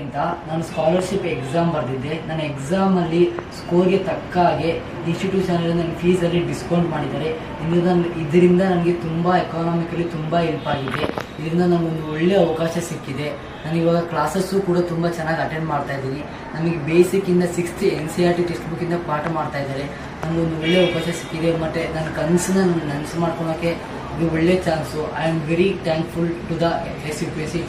ಅಂತ ನಾನು scholarship exam ಬರೆದಿದ್ದೆ. ನನ್ನ ಎಕ್ಸಾಮ್ ಅಲ್ಲಿ ಸ್ಕೋರ್ಗೆ ತಕ್ಕ ಹಾಗೆ ಇನ್ಸ್ಟಿಟ್ಯೂಷನ್ ನನ್ನ ಫೀಸ್ ಅಲ್ಲಿ ಡಿಸ್ಕೌಂಟ್ ಮಾಡಿದ್ದಾರೆ. ಇದರಿಂದ ಇದರಿಂದ ನನಗೆ ತುಂಬಾ ಎಕಾನಾಮಿಕಲಿ ತುಂಬಾ ಹೆಲ್ಪ್ ಆಗಿದೆ. ಇದರಿಂದ ನನಗೊಂದು ಒಳ್ಳೆ ಅವಕಾಶ ಸಿಕ್ಕಿದೆ. ನಾನು ಇವಾಗ ಕ್ಲಾಸಸ್ಸು ಕೂಡ ತುಂಬಾ ಚೆನ್ನಾಗಿ ಅಟೆಂಡ್ ಮಾಡ್ತಾ ಇದ್ದೀನಿ. ನಮಗೆ ಬೇಸಿಕ್ ಇಂದ sixth N C R T textbook ಇಂದ ಪಾಠ ಮಾಡ್ತಾ ಇದ್ದಾರೆ. ನನಗೊಂದು ಒಳ್ಳೆ ಅವಕಾಶ ಸಿಕ್ಕಿದೆ. ಮತ್ತೆ ನನ್ನ ಕನಸನ್ನ ನನಸು ಮಾಡ್ಕೊಳಕ್ಕೆ ಇದು ಒಳ್ಳೆ chance I am very thankful to the S U P S C